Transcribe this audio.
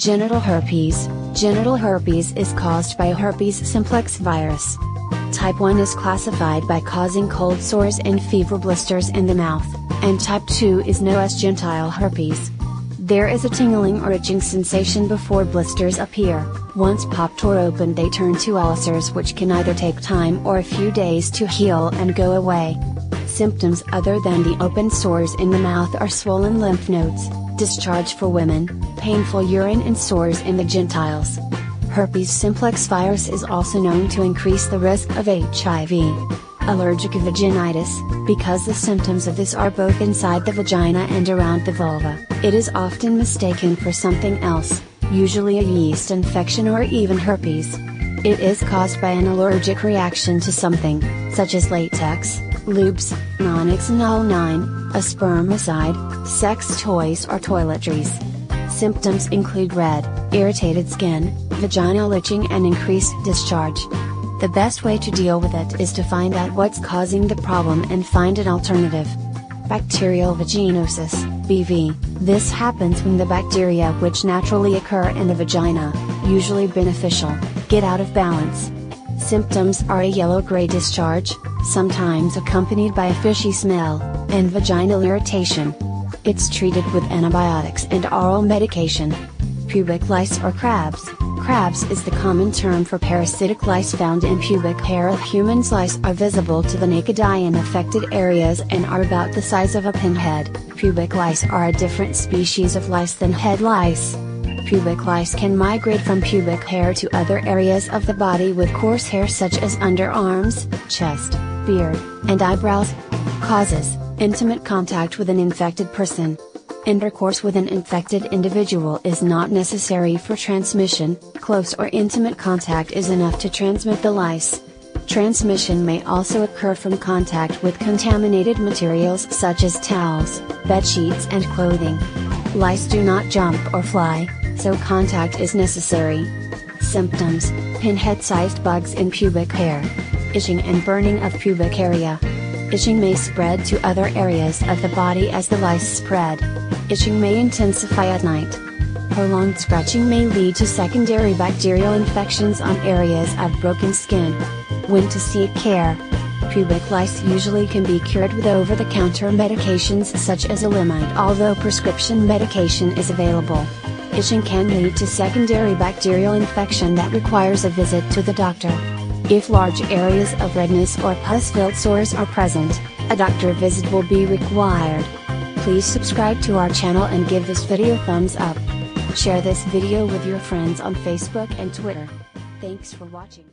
Genital herpes. Genital herpes is caused by herpes simplex virus. Type 1 is classified by causing cold sores and fever blisters in the mouth, and type 2 is known as genital herpes. There is a tingling or itching sensation before blisters appear. Once popped or opened, they turn to ulcers which can either take time or a few days to heal and go away. Symptoms other than the open sores in the mouth are swollen lymph nodes, discharge for women, painful urine and sores in the genitals. Herpes simplex virus is also known to increase the risk of HIV. Allergic vaginitis, because the symptoms of this are both inside the vagina and around the vulva, it is often mistaken for something else, usually a yeast infection or even herpes. It is caused by an allergic reaction to something, such as latex, lubes, nonoxynol 9, a spermicide, sex toys or toiletries. Symptoms include red, irritated skin, vaginal itching and increased discharge. The best way to deal with it is to find out what's causing the problem and find an alternative. Bacterial vaginosis, BV. This happens when the bacteria which naturally occur in the vagina, usually beneficial, get out of balance. Symptoms are a yellow-gray discharge, sometimes accompanied by a fishy smell, and vaginal irritation. It's treated with antibiotics and oral medication. Pubic lice or crabs. Crabs is the common term for parasitic lice found in pubic hair of humans. Lice are visible to the naked eye in affected areas and are about the size of a pinhead. Pubic lice are a different species of lice than head lice. Pubic lice can migrate from pubic hair to other areas of the body with coarse hair such as underarms, chest, beard, and eyebrows. Causes Intimate contact with an infected person. Intercourse with an infected individual is not necessary for transmission, close or intimate contact is enough to transmit the lice. Transmission may also occur from contact with contaminated materials such as towels, bed sheets and clothing. Lice do not jump or fly, so contact is necessary. Symptoms Pinhead sized bugs in pubic hair. Itching and burning of pubic area. Itching may spread to other areas of the body as the lice spread. Itching may intensify at night. Prolonged scratching may lead to secondary bacterial infections on areas of broken skin. When to seek care. Pubic lice usually can be cured with over-the-counter medications such as Elimite although prescription medication is available. Itching can lead to secondary bacterial infection that requires a visit to the doctor. If large areas of redness or pus-filled sores are present, a doctor visit will be required. Please subscribe to our channel and give this video thumbs up. Share this video with your friends on Facebook and Twitter. Thanks for watching.